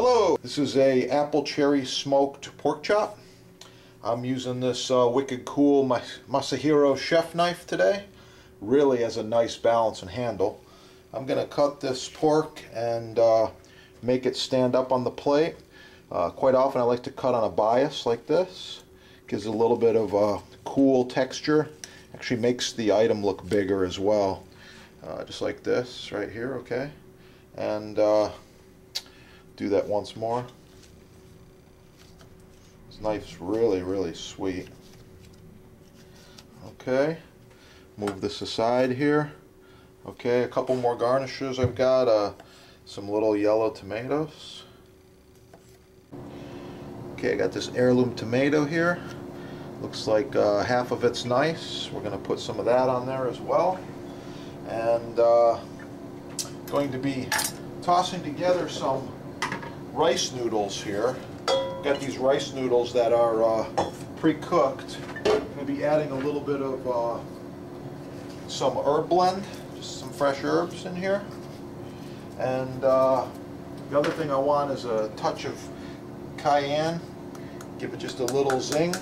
Hello, this is a apple cherry smoked pork chop. I'm using this uh, Wicked Cool Masahiro chef knife today. Really has a nice balance and handle. I'm going to cut this pork and uh, make it stand up on the plate. Uh, quite often I like to cut on a bias like this. Gives a little bit of a cool texture. Actually makes the item look bigger as well. Uh, just like this right here, okay? And uh, do that once more. This knife's really, really sweet. Okay, move this aside here. Okay, a couple more garnishes I've got. Uh, some little yellow tomatoes. Okay, I got this heirloom tomato here. Looks like uh, half of it's nice. We're going to put some of that on there as well. And uh, going to be tossing together some rice noodles here. Got these rice noodles that are uh, pre-cooked. Going to be adding a little bit of uh, some herb blend, just some fresh herbs in here. And uh, the other thing I want is a touch of cayenne. Give it just a little zing.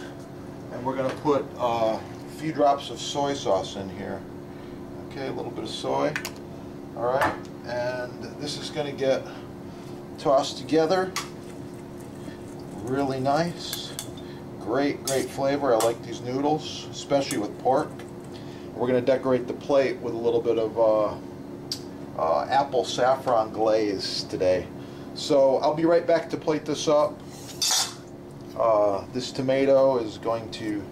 And we're going to put uh, a few drops of soy sauce in here. Okay, a little bit of soy. All right, and this is going to get tossed together. Really nice. Great, great flavor. I like these noodles, especially with pork. We're going to decorate the plate with a little bit of uh, uh, apple saffron glaze today. So I'll be right back to plate this up. Uh, this tomato is going to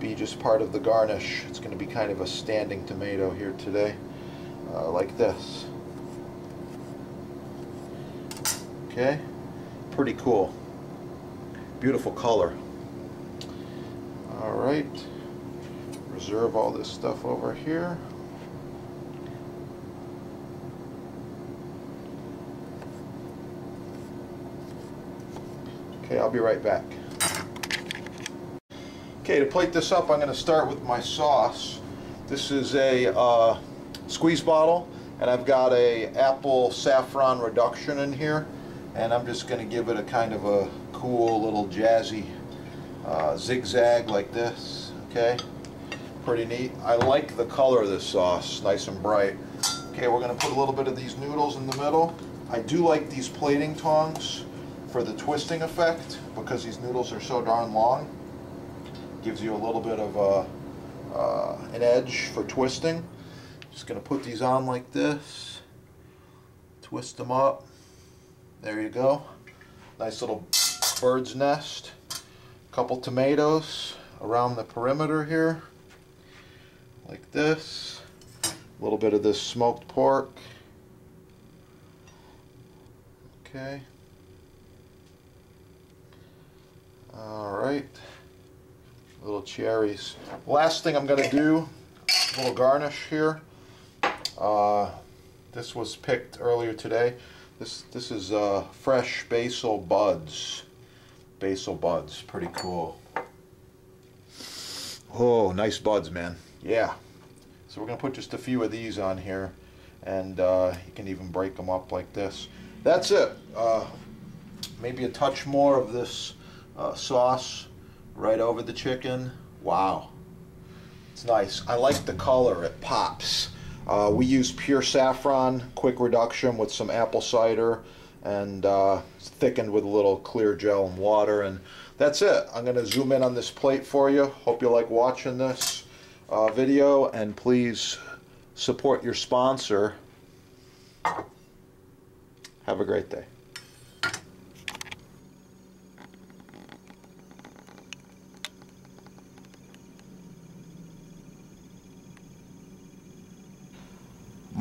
be just part of the garnish. It's going to be kind of a standing tomato here today, uh, like this. Okay, pretty cool. Beautiful color. All right, reserve all this stuff over here. Okay, I'll be right back. Okay, to plate this up, I'm going to start with my sauce. This is a uh, squeeze bottle, and I've got a apple saffron reduction in here and I'm just going to give it a kind of a cool little jazzy uh, zigzag like this okay? Pretty neat. I like the color of this sauce nice and bright. Okay we're going to put a little bit of these noodles in the middle. I do like these plating tongs for the twisting effect because these noodles are so darn long. Gives you a little bit of a, uh, an edge for twisting. Just going to put these on like this twist them up there you go. Nice little bird's nest. A couple tomatoes around the perimeter here. Like this. A little bit of this smoked pork. Okay. Alright. Little cherries. Last thing I'm going to do, a little garnish here. Uh, this was picked earlier today. This this is uh, fresh basil buds. Basil buds, pretty cool. Oh, nice buds, man. Yeah. So we're gonna put just a few of these on here, and uh, you can even break them up like this. That's it. Uh, maybe a touch more of this uh, sauce right over the chicken. Wow. It's nice. I like the color. It pops. Uh, we use pure saffron, quick reduction with some apple cider, and uh, thickened with a little clear gel and water. And that's it. I'm going to zoom in on this plate for you. Hope you like watching this uh, video, and please support your sponsor. Have a great day.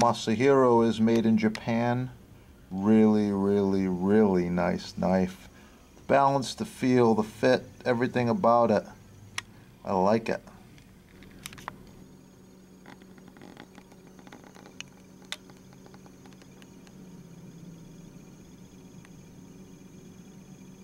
Masahiro is made in Japan. Really, really, really nice knife. The balance, the feel, the fit, everything about it. I like it.